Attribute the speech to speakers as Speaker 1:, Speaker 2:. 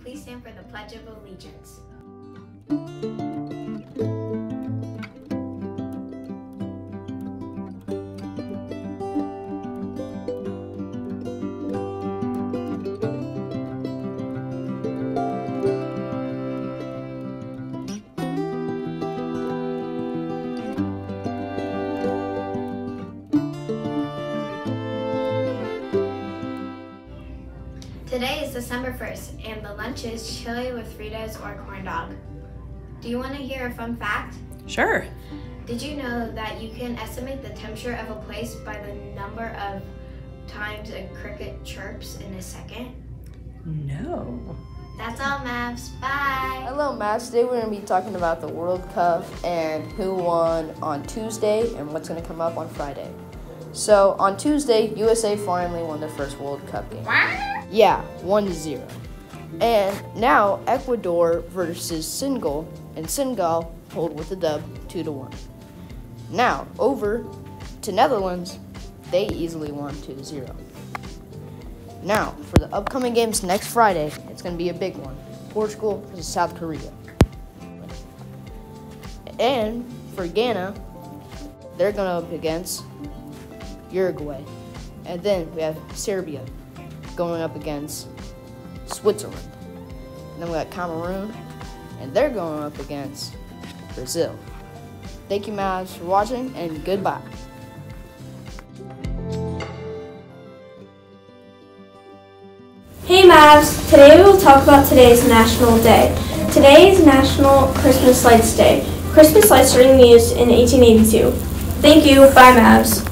Speaker 1: Please stand for the Pledge of Allegiance. Today is December 1st, and the lunch is chili with Fritos or corn dog. Do you want to hear a fun fact?
Speaker 2: Sure.
Speaker 1: Did you know that you can estimate the temperature of a place by the number of times a cricket chirps in a second?
Speaker 2: No.
Speaker 1: That's all, Mavs. Bye.
Speaker 3: Hello, Matt. Today we're going to be talking about the World Cup and who won on Tuesday and what's going to come up on Friday. So on Tuesday, USA finally won their first World Cup game. Yeah, one to zero. And now Ecuador versus Senegal, and Senegal pulled with a dub two to one. Now over to Netherlands, they easily won two to zero. Now for the upcoming games next Friday, it's going to be a big one. Portugal versus South Korea. And for Ghana, they're going up against Uruguay. And then we have Serbia going up against Switzerland. And then we got Cameroon, and they're going up against Brazil. Thank you, Mavs, for watching, and goodbye.
Speaker 4: Hey Mavs! Today we will talk about today's National Day. Today is National Christmas Lights Day. Christmas lights being used in 1882. Thank you. Bye Mavs.